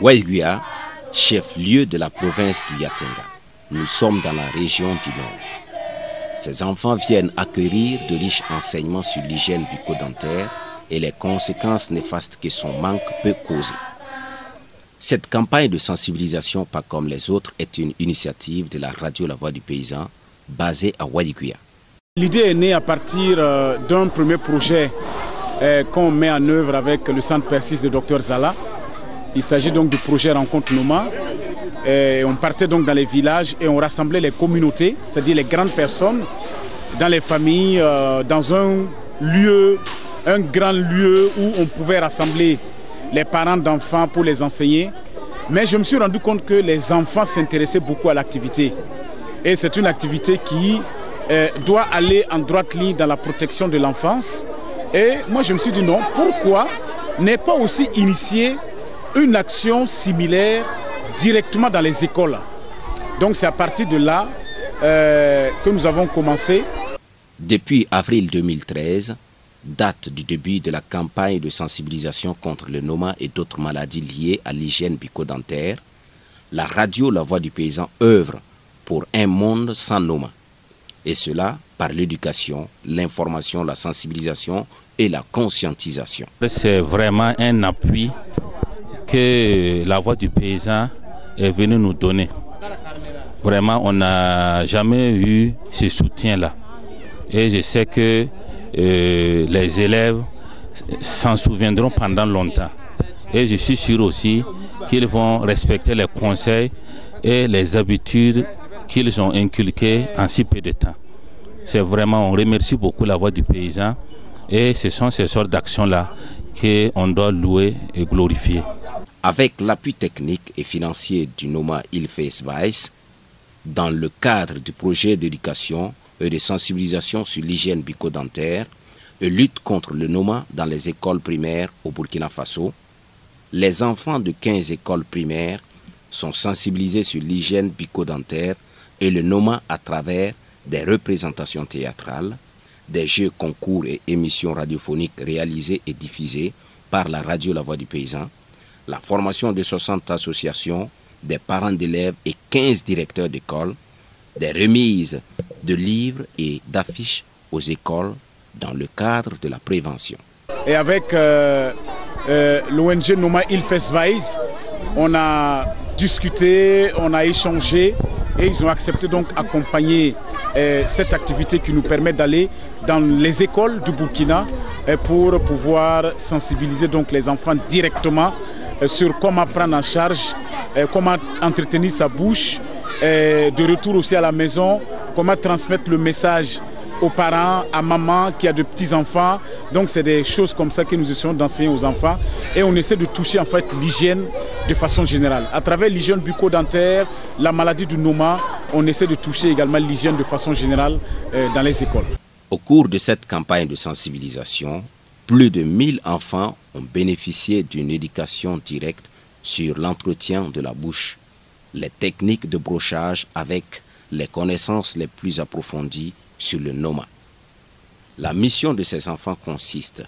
Waiguia, chef-lieu de la province du Yatenga. Nous sommes dans la région du Nord. Ces enfants viennent acquérir de riches enseignements sur l'hygiène bucco-dentaire et les conséquences néfastes que son manque peut causer. Cette campagne de sensibilisation, pas comme les autres, est une initiative de la radio La Voix du Paysan, basée à Waiguia. L'idée est née à partir euh, d'un premier projet euh, qu'on met en œuvre avec le centre Persis de Dr Zala. Il s'agit donc du projet Rencontre Noma. On partait donc dans les villages et on rassemblait les communautés, c'est-à-dire les grandes personnes, dans les familles, euh, dans un lieu, un grand lieu où on pouvait rassembler les parents d'enfants pour les enseigner. Mais je me suis rendu compte que les enfants s'intéressaient beaucoup à l'activité. Et c'est une activité qui euh, doit aller en droite ligne dans la protection de l'enfance. Et moi, je me suis dit non, pourquoi n'est pas aussi initier une action similaire directement dans les écoles Donc c'est à partir de là euh, que nous avons commencé. Depuis avril 2013, date du début de la campagne de sensibilisation contre le noma et d'autres maladies liées à l'hygiène bucco-dentaire, la radio La Voix du Paysan œuvre pour un monde sans noma. Et cela par l'éducation, l'information, la sensibilisation et la conscientisation. C'est vraiment un appui que la Voix du Paysan est venue nous donner. Vraiment, on n'a jamais eu ce soutien-là. Et je sais que euh, les élèves s'en souviendront pendant longtemps. Et je suis sûr aussi qu'ils vont respecter les conseils et les habitudes qu'ils ont inculquées en si peu de temps. C'est vraiment, on remercie beaucoup la voix du paysan et ce sont ces sortes d'actions-là qu'on doit louer et glorifier. Avec l'appui technique et financier du NOMA Ilfes Weiss, dans le cadre du projet d'éducation et de sensibilisation sur l'hygiène bucco-dentaire et lutte contre le NOMA dans les écoles primaires au Burkina Faso, les enfants de 15 écoles primaires sont sensibilisés sur l'hygiène bucco-dentaire et le NOMA à travers des représentations théâtrales, des jeux, concours et émissions radiophoniques réalisées et diffusées par la radio La Voix du Paysan, la formation de 60 associations, des parents d'élèves et 15 directeurs d'école, des remises de livres et d'affiches aux écoles dans le cadre de la prévention. Et avec euh, euh, l'ONG Noma Ilfes Weiss, on a discuté, on a échangé et ils ont accepté donc d'accompagner euh, cette activité qui nous permet d'aller dans les écoles du Burkina pour pouvoir sensibiliser donc les enfants directement sur comment prendre en charge, comment entretenir sa bouche, de retour aussi à la maison, comment transmettre le message aux parents, à maman qui a de petits-enfants. Donc c'est des choses comme ça que nous essayons d'enseigner aux enfants. Et on essaie de toucher en fait l'hygiène de façon générale. À travers l'hygiène bucco-dentaire, la maladie du Noma, on essaie de toucher également l'hygiène de façon générale euh, dans les écoles. Au cours de cette campagne de sensibilisation, plus de 1000 enfants ont bénéficié d'une éducation directe sur l'entretien de la bouche, les techniques de brochage avec les connaissances les plus approfondies sur le NOMA. La mission de ces enfants consiste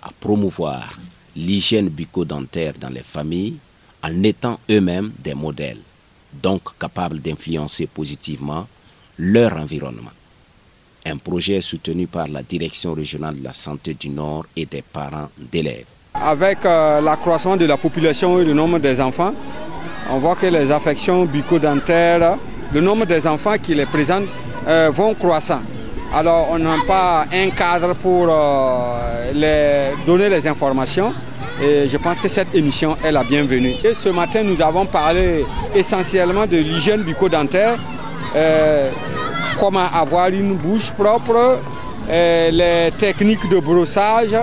à promouvoir l'hygiène bucco-dentaire dans les familles en étant eux-mêmes des modèles, donc capables d'influencer positivement leur environnement. Un projet soutenu par la Direction régionale de la santé du Nord et des parents d'élèves. Avec euh, l'accroissement de la population et le nombre des enfants, on voit que les affections bucco-dentaires, le nombre des enfants qui les présentent euh, vont croissant. Alors on n'a pas un cadre pour euh, donner les informations et je pense que cette émission est la bienvenue. Ce matin nous avons parlé essentiellement de l'hygiène bucco-dentaire, euh, comment avoir une bouche propre, les techniques de brossage,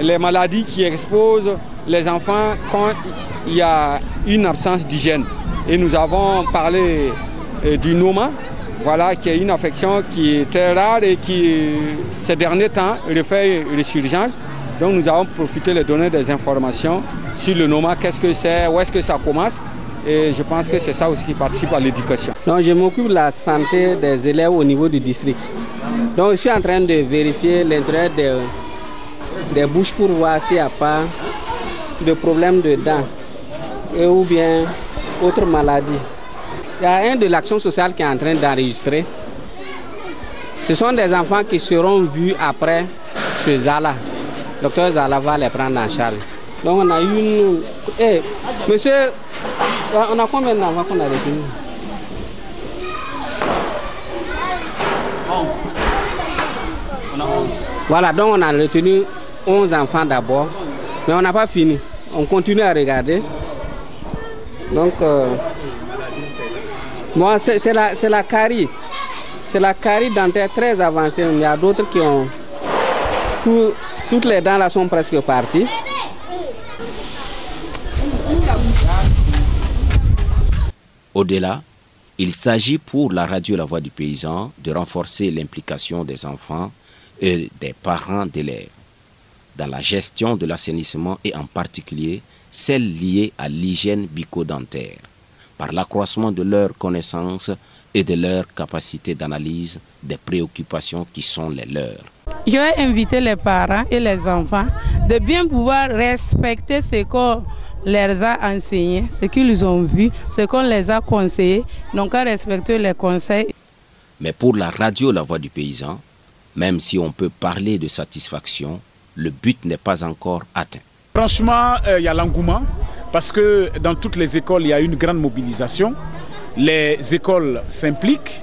les maladies qui exposent les enfants quand il y a une absence d'hygiène. Et nous avons parlé du NOMA, voilà, qui est une affection qui est très rare et qui, ces derniers temps, refait résurgence. Donc nous avons profité de donner des informations sur le NOMA, qu'est-ce que c'est, où est-ce que ça commence? Et je pense que c'est ça aussi qui participe à l'éducation. je m'occupe de la santé des élèves au niveau du district. Donc je suis en train de vérifier l'intérêt des, des bouches pour voir s'il n'y a pas de problème de dents. et ou bien autres maladies. Il y a un de l'action sociale qui est en train d'enregistrer. Ce sont des enfants qui seront vus après chez Zala. Docteur Zala va les prendre en charge. Donc on a une... Eh, monsieur, on a combien d'enfants qu'on a retenus Voilà, donc on a retenu 11 enfants d'abord, mais on n'a pas fini. On continue à regarder. Donc, euh, moi, c'est la, la carie. C'est la carie dentaire très avancée. Il y a d'autres qui ont... Tout, toutes les dents là sont presque parties. Au-delà, il s'agit pour la radio La Voix du Paysan de renforcer l'implication des enfants et des parents d'élèves dans la gestion de l'assainissement et en particulier celle liée à l'hygiène bucco-dentaire, par l'accroissement de leurs connaissances et de leur capacité d'analyse des préoccupations qui sont les leurs. Je vais inviter les parents et les enfants de bien pouvoir respecter ce qu'on leur a enseigné, ce qu'ils ont vu, ce qu'on les a conseillé, donc à respecter les conseils. Mais pour la radio La Voix du Paysan, même si on peut parler de satisfaction, le but n'est pas encore atteint. Franchement, euh, il y a l'engouement parce que dans toutes les écoles, il y a une grande mobilisation. Les écoles s'impliquent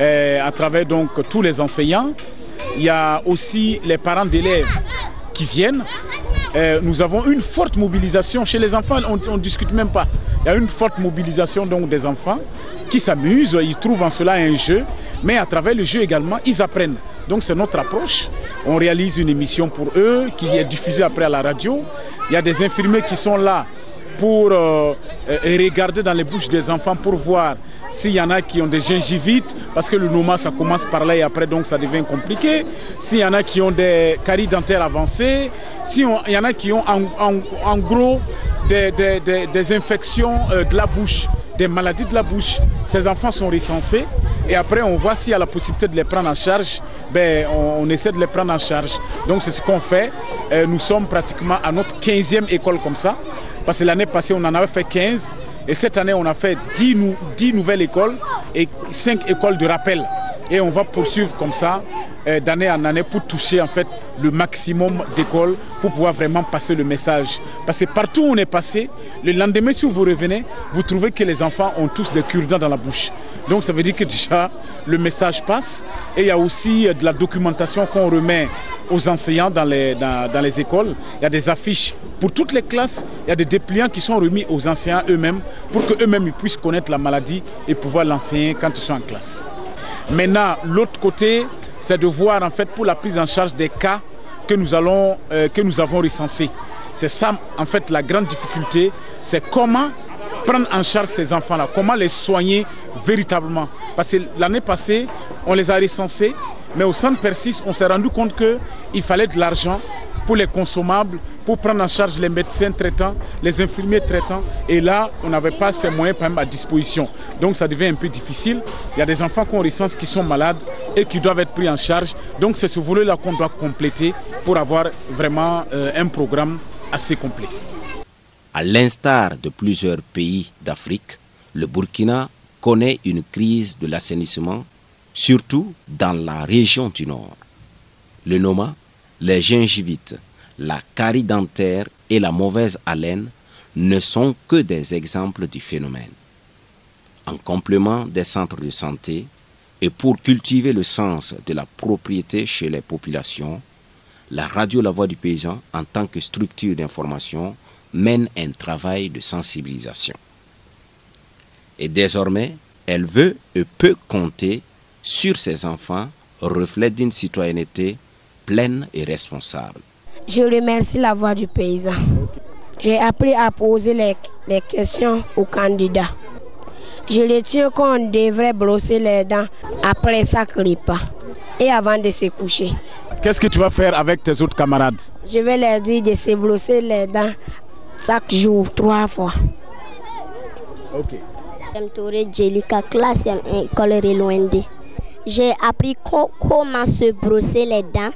euh, à travers donc tous les enseignants. Il y a aussi les parents d'élèves qui viennent. Euh, nous avons une forte mobilisation chez les enfants, on ne discute même pas. Il y a une forte mobilisation donc des enfants qui s'amusent, ils trouvent en cela un jeu, mais à travers le jeu également, ils apprennent. Donc c'est notre approche. On réalise une émission pour eux qui est diffusée après à la radio. Il y a des infirmiers qui sont là pour euh, regarder dans les bouches des enfants pour voir s'il y en a qui ont des gingivites, parce que le noma ça commence par là et après donc ça devient compliqué. S'il y en a qui ont des caries dentaires avancées, s'il y en a qui ont en, gros des, infections euh, de la bouche, des maladies de la bouche, ces enfants sont recensés et après on voit s'il y a la possibilité de les prendre en charge, ben, on, essaie de les prendre en charge. Donc c'est ce qu'on fait. Euh, nous sommes pratiquement à notre 15e école comme ça, parce que l'année passée on en avait fait 15 et cette année on a fait 10, 10 nouvelles écoles et 5 écoles de rappel. Et on va poursuivre comme ça d'année en année pour toucher en fait le maximum d'écoles pour pouvoir vraiment passer le message. Parce que partout où on est passé, le lendemain si vous revenez, vous trouvez que les enfants ont tous des cure-dents dans la bouche. Donc ça veut dire que déjà le message passe et il y a aussi euh, de la documentation qu'on remet aux enseignants dans les, dans, les écoles. Il y a des affiches pour toutes les classes, il y a des dépliants qui sont remis aux enseignants eux-mêmes pour qu'eux-mêmes puissent connaître la maladie et pouvoir l'enseigner quand ils sont en classe. Maintenant, l'autre côté, c'est de voir en fait pour la prise en charge des cas que nous, allons, euh, que nous avons recensés. C'est ça en fait la grande difficulté, c'est comment prendre en charge ces enfants-là, comment les soigner véritablement. Parce que l'année passée, on les a recensés, mais au centre Persis, on s'est rendu compte qu'il fallait de l'argent pour les consommables, pour prendre en charge les médecins traitants, les infirmiers traitants. Et là, on n'avait pas ces moyens à disposition. Donc ça devient un peu difficile. Il y a des enfants qu'on recense qui sont malades et qui doivent être pris en charge. Donc c'est ce volet-là qu'on doit compléter pour avoir vraiment euh, un programme assez complet. À l'instar de plusieurs pays d'Afrique, le Burkina connaît une crise de l'assainissement, surtout dans la région du Nord. Le Noma, les gingivites, la carie dentaire et la mauvaise haleine ne sont que des exemples du phénomène. En complément des centres de santé et pour cultiver le sens de la propriété chez les populations, la radio La Voix du Paysan, en tant que structure d'information, mène un travail de sensibilisation. Et désormais, elle veut et peut compter sur ses enfants, reflet d'une citoyenneté pleine et responsable. Je remercie la voix du paysan. J'ai appris à poser les, les questions aux candidats. Je les tiens qu'on devrait brosser les dents après chaque repas et avant de se coucher. Qu'est-ce que tu vas faire avec tes autres camarades? Je vais leur dire de se brosser les dents chaque jour, trois fois. Ok. Touré Jelika, classe école J'ai appris comment se brosser les dents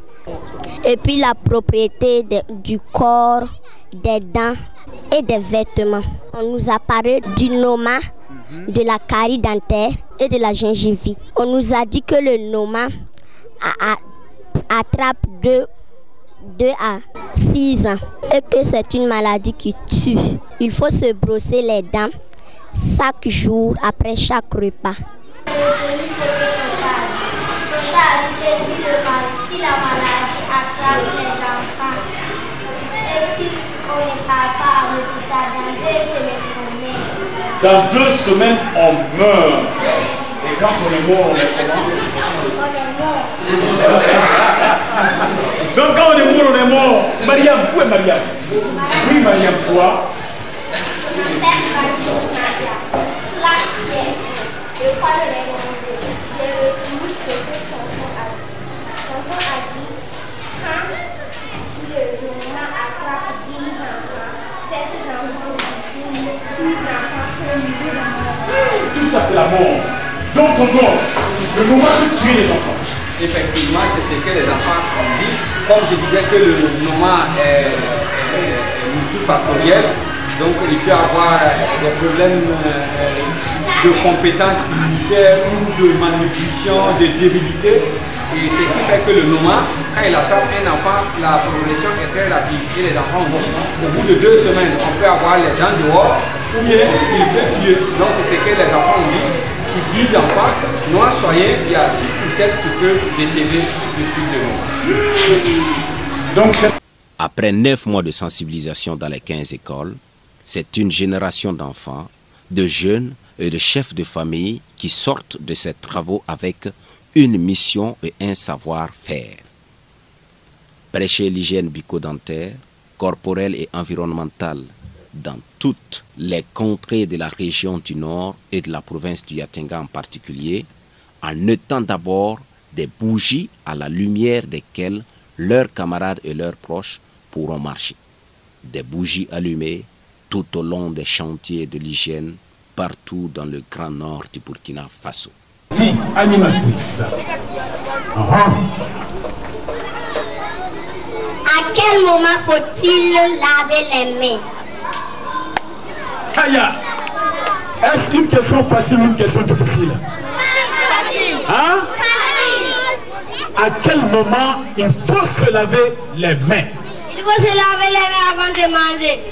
Et puis la propriété du corps, des dents et des vêtements. On nous a parlé du noma, de la carie dentaire et de la gingivite. On nous a dit que le noma attrape 2 à 6 ans et que c'est une maladie qui tue. Il faut se brosser les dents chaque jour après chaque repas. Dans deux semaines on meurt. Et quand on est mort, on est comment On est mort. Donc quand on est mort, on est mort. Mariam, où est Mariam? Oui, Mariam, toi Tout ça, c'est la mort. Donc, on le moment de tuer les enfants. Effectivement, c'est ce que les enfants ont dit. Comme je disais que le moment est, multifactoriel, donc il peut avoir des problèmes de compétences militaires ou de malnutrition, de débilité. Et ce qui fait que le noma, quand il attrape un enfant, la progression est très rapide. Et les enfants ont dit, au bout de deux semaines, on peut avoir les dents dehors, ou bien il peut tuer. Donc c'est ce que les enfants ont dit. Si 10 enfants, noirs soyez, il y a 6 ou 7 qui peuvent décéder de suite de noma. Donc, Après 9 mois de sensibilisation dans les 15 écoles, c'est une génération d'enfants, de jeunes et de chefs de famille qui sortent de ces travaux avec une mission et un savoir-faire. Prêcher l'hygiène bucco-dentaire, corporelle et environnementale dans toutes les contrées de la région du Nord et de la province du Yatenga en particulier, en notant d'abord des bougies à la lumière desquelles leurs camarades et leurs proches pourront marcher. Des bougies allumées tout au long des chantiers de l'hygiène partout dans le grand nord du Burkina Faso. Dis, animatrice. À quel moment faut-il laver les mains? Kaya, est-ce une question facile ou une question difficile? Hein? À quel moment il faut se laver les mains? Il faut se laver les mains avant de manger.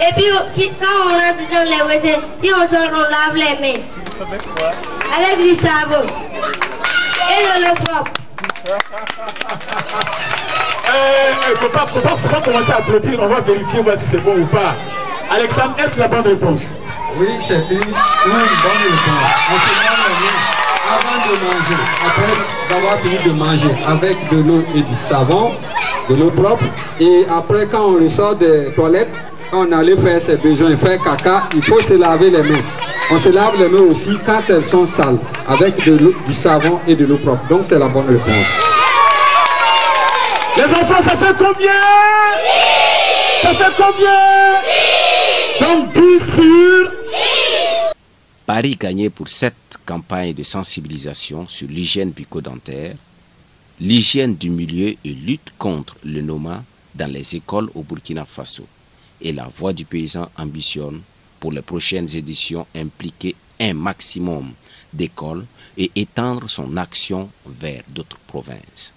Et puis, si, quand on rentre dans les WC, si on sort, on lave les mains. Avec du savon. Et de l'eau propre. Ne pas, faut pas commencer à applaudir, on va vérifier voir si c'est bon ou pas. Alexandre, est-ce la bonne réponse? Oui, c'est une, bonne réponse. On se mains avant de manger, après d'avoir fini de manger, avec de l'eau et du savon, de l'eau propre. Et après, quand on ressort des toilettes, quand on allait faire ses besoins, faire caca, il faut se laver les mains. On se lave les mains aussi quand elles sont sales, avec de du savon et de l'eau propre. Donc c'est la bonne réponse. Les enfants, ça fait combien? Ça fait combien? Donc 10 sur... Paris gagnait pour cette campagne de sensibilisation sur l'hygiène bucco-dentaire, l'hygiène du milieu et lutte contre le noma dans les écoles au Burkina Faso. Et la voix du paysan ambitionne pour les prochaines éditions impliquer un maximum d'écoles et étendre son action vers d'autres provinces.